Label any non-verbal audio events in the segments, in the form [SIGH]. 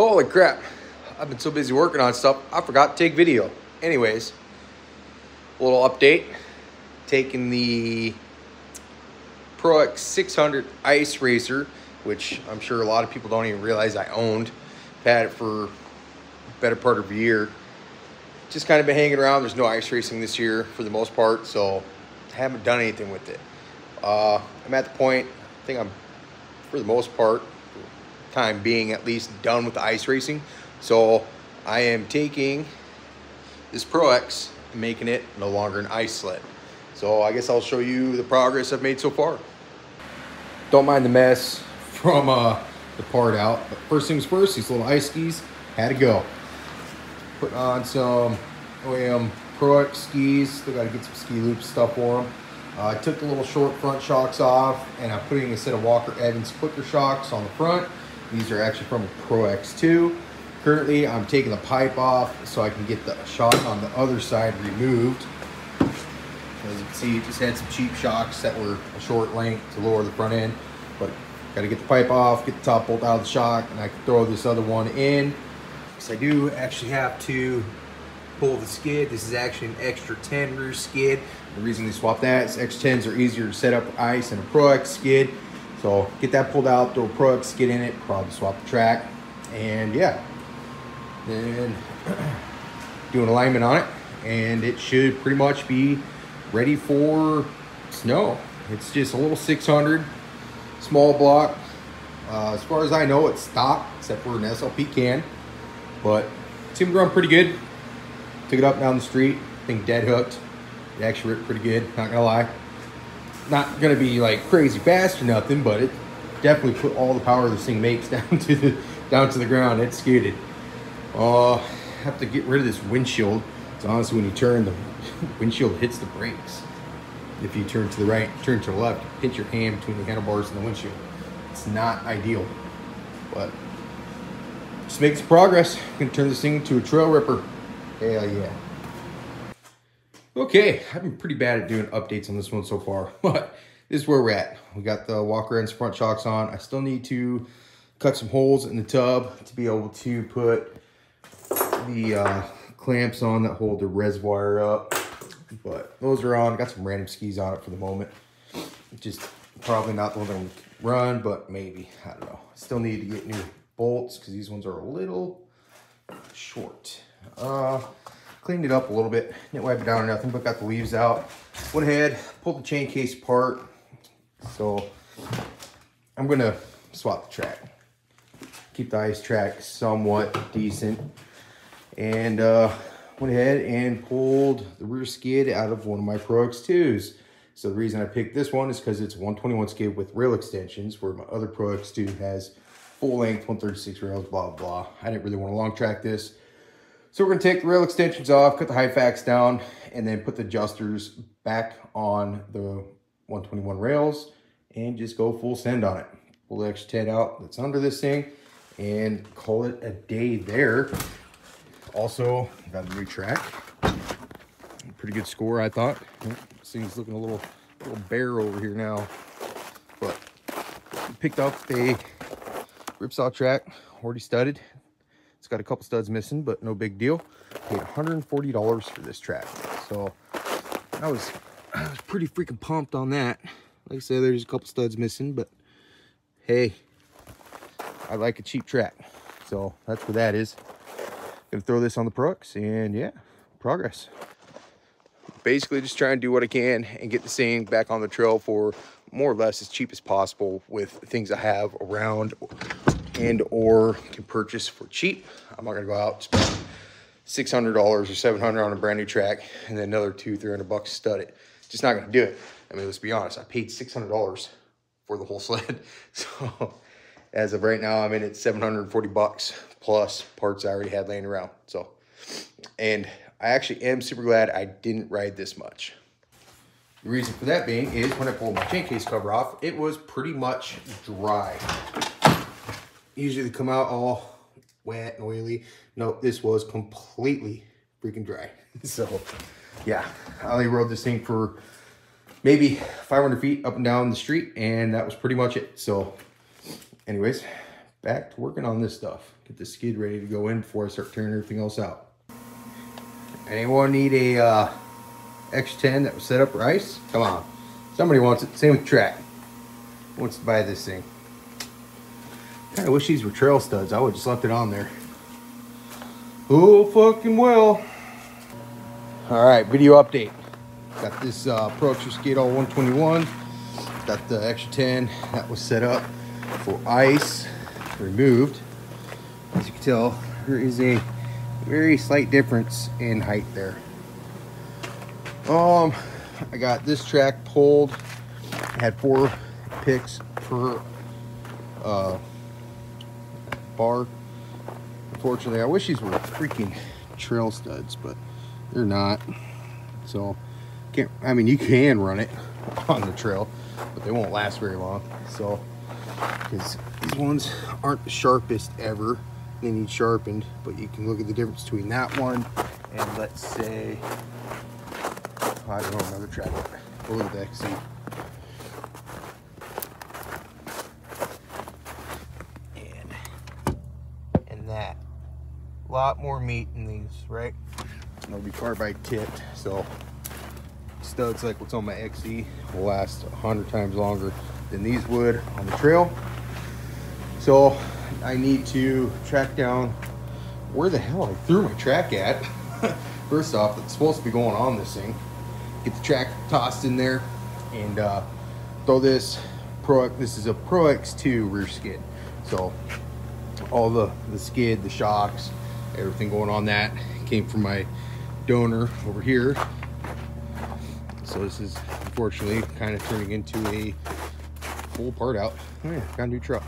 Holy crap. I've been so busy working on stuff, I forgot to take video. Anyways, a little update. Taking the Pro X 600 Ice Racer, which I'm sure a lot of people don't even realize I owned. had it for better part of a year. Just kind of been hanging around. There's no ice racing this year for the most part, so haven't done anything with it. Uh, I'm at the point, I think I'm, for the most part, time being at least done with the ice racing. So I am taking this Pro X and making it no longer an ice sled. So I guess I'll show you the progress I've made so far. Don't mind the mess from uh, the part out. But first things first, these little ice skis had to go. Put on some OEM Pro X skis. Still got to get some ski loop stuff for them. Uh, I took the little short front shocks off and I'm putting a set of Walker Evans Clicker shocks on the front. These are actually from Pro X2. Currently, I'm taking the pipe off so I can get the shock on the other side removed. As you can see, it just had some cheap shocks that were a short length to lower the front end. But got to get the pipe off, get the top bolt out of the shock, and I can throw this other one in. Because I do actually have to pull the skid. This is actually an extra 10 rear skid. The reason they swapped that is X10s are easier to set up ice than a Pro X skid. So get that pulled out, throw a Pro X in it, probably swap the track. And yeah, then [CLEARS THROAT] do an alignment on it. And it should pretty much be ready for snow. It's just a little 600 small block. Uh, as far as I know, it's stock, except for an SLP can. But it seemed to run pretty good. Took it up down the street, I think dead hooked. It actually ripped pretty good, not gonna lie. Not gonna be like crazy fast or nothing, but it definitely put all the power this thing makes [LAUGHS] down to the down to the ground. It skidded. Uh, have to get rid of this windshield. It's honestly when you turn, the [LAUGHS] windshield hits the brakes. If you turn to the right, turn to the left, hit your hand between the handlebars and the windshield. It's not ideal, but just makes progress. Gonna turn this thing into a trail ripper. Hell yeah. Okay, I've been pretty bad at doing updates on this one so far, [LAUGHS] but this is where we're at. We got the Walker Evans front shocks on. I still need to cut some holes in the tub to be able to put the uh, clamps on that hold the reservoir up. But those are on. Got some random skis on it for the moment. Just probably not the one that will run, but maybe. I don't know. Still need to get new bolts because these ones are a little short. Uh, cleaned it up a little bit. Didn't wipe it down or nothing, but got the leaves out. Went ahead, pulled the chain case apart. So I'm gonna swap the track. Keep the ice track somewhat decent. And uh, went ahead and pulled the rear skid out of one of my Pro X2s. So the reason I picked this one is because it's 121 skid with rail extensions, where my other Pro X2 has full length 136 rails, blah, blah. I didn't really want to long track this. So we're gonna take the rail extensions off, cut the Hyfax down, and then put the adjusters back on the 121 rails and just go full send on it. Pull the extra 10 out that's under this thing and call it a day there. Also, got a new track. Pretty good score, I thought. This thing's looking a little, little bare over here now. But picked up a ripsaw track, already studded. Got a couple studs missing, but no big deal. Paid $140 for this track. So I was, [CLEARS THROAT] I was pretty freaking pumped on that. Like I said, there's a couple studs missing, but hey, I like a cheap track. So that's what that is. Gonna throw this on the X and yeah, progress. Basically just trying to do what I can and get the thing back on the trail for more or less as cheap as possible with things I have around and or can purchase for cheap. I'm not gonna go out spend $600 or 700 on a brand new track and then another two, 300 bucks stud it. Just not gonna do it. I mean, let's be honest, I paid $600 for the whole [LAUGHS] sled. So as of right now, I'm in at 740 bucks plus parts I already had laying around. So, and I actually am super glad I didn't ride this much. The reason for that being is when I pulled my chain case cover off, it was pretty much dry. Usually they come out all wet and oily. No, this was completely freaking dry. [LAUGHS] So yeah, I only rode this thing for maybe 500 feet up and down the street and that was pretty much it. So anyways, back to working on this stuff. Get the skid ready to go in before I start tearing everything else out. Anyone need a uh, X10 that was set up rice? Come on. Somebody wants it. Same with track. Wants to buy this thing. I wish these were trail studs. I would just left it on there. Oh, fucking well. All right, video update. Got this uh, Pro Extra Skid all 121. Got the extra 10 that was set up for ice removed. As you can tell, there is a very slight difference in height there. Um, I got this track pulled. I had four picks per uh, bar. Unfortunately, I wish these were freaking trail studs, but they're not. So, can't. I mean, you can run it [LAUGHS] on the trail, but they won't last very long. So, because these ones aren't the sharpest ever, they need sharpened. But you can look at the difference between that one and let's say, I don't know, another track. Oh, look at that. See. And and that a lot more meat in these, right? They'll be carbide tipped, so studs like what's on my XE will last a hundred times longer than these would on the trail. So I need to track down where the hell I threw my track at. [LAUGHS] First off, it's supposed to be going on this thing. Get the track tossed in there and uh, throw this Pro. This is a Pro X2 rear skid. So all the the skid, the shocks, everything going on that came from my donor over here. So this is unfortunately kind of turning into a full part out. Oh yeah, got a new truck.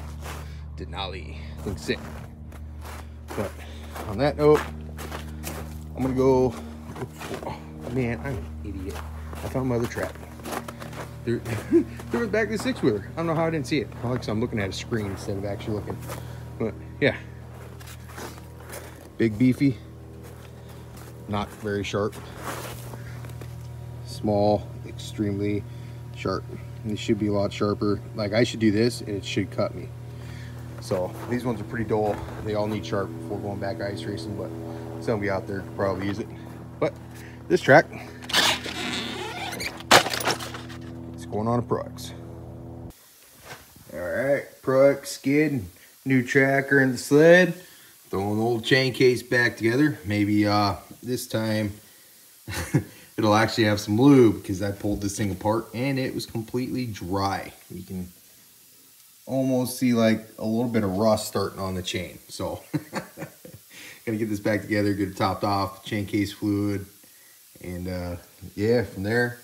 Denali. Thing's sick. But on that note, I'm gonna go. Oh, man, I'm an idiot. I found my other trap. There, [LAUGHS] there was back to the six wheeler. I don't know how I didn't see it. Alex, I'm looking at a screen instead of actually looking. But yeah, big beefy, not very sharp. Small, extremely sharp. And should be a lot sharper. Like I should do this and it should cut me. So these ones are pretty dull. They all need sharp before going back ice racing, but somebody out there could probably use it. But this track, it's going on a Pro X. All right, Pro X skid, new tracker in the sled. Throwing the old chain case back together. Maybe uh, this time [LAUGHS] it'll actually have some lube because I pulled this thing apart and it was completely dry. You can almost see like a little bit of rust starting on the chain. So [LAUGHS] gotta get this back together, get it topped off, chain case fluid, and uh, yeah, from there,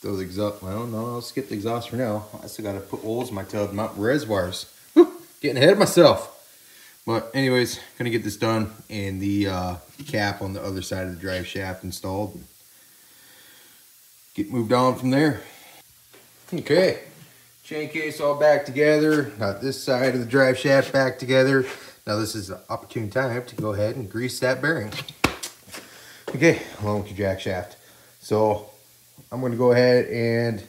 throw the exhaust. Well, no, I'll skip the exhaust for now. I still gotta put holes in my tub, mount reservoirs. Getting ahead of myself. But anyways, gonna get this done and the uh, cap on the other side of the drive shaft installed. Get moved on from there. Okay, chain case all back together. Got this side of the drive shaft back together. Now this is an opportune time to go ahead and grease that bearing. Okay, along with your jack shaft. So I'm gonna go ahead and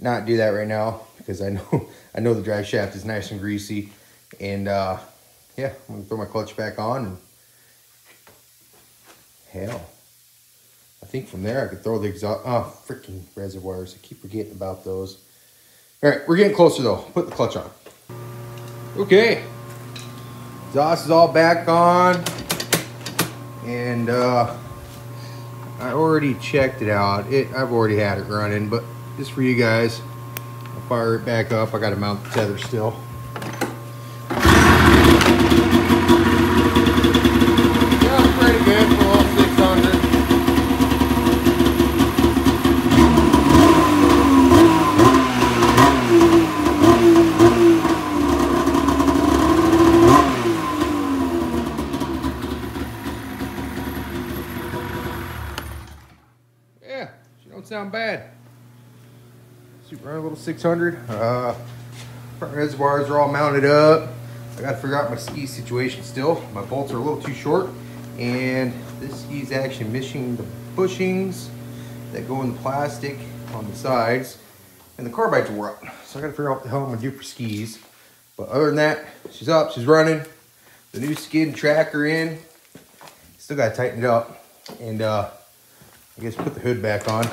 not do that right now because I know [LAUGHS] I know the drive shaft is nice and greasy. And uh, yeah, I'm gonna throw my clutch back on and hell. I think from there I could throw the exhaust, oh, freaking reservoirs. I keep forgetting about those. All right, we're getting closer though. Put the clutch on. Okay, exhaust is all back on. And uh, I already checked it out. It I've already had it running, but just for you guys, I'll fire it back up. I got to mount the tether still. Yeah, pretty good for all 600. Yeah, she don't sound bad. Super run little 600. Uh, front reservoirs are all mounted up. I gotta figure out my ski situation still. My bolts are a little too short and this ski's actually missing the bushings that go in the plastic on the sides and the carbides wore out. So I gotta figure out what the hell I'm gonna do for skis. But other than that, she's up, she's running. The new skid tracker in. Still gotta tighten it up. And uh, I guess put the hood back on.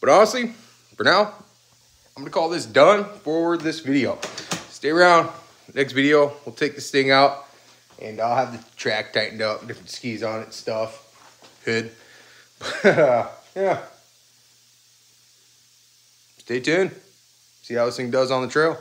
But honestly, for now, I'm gonna call this done for this video. Stay around, next video, we'll take this thing out and I'll have the track tightened up, different skis on it stuff, hood. [LAUGHS] yeah. Stay tuned. See how this thing does on the trail.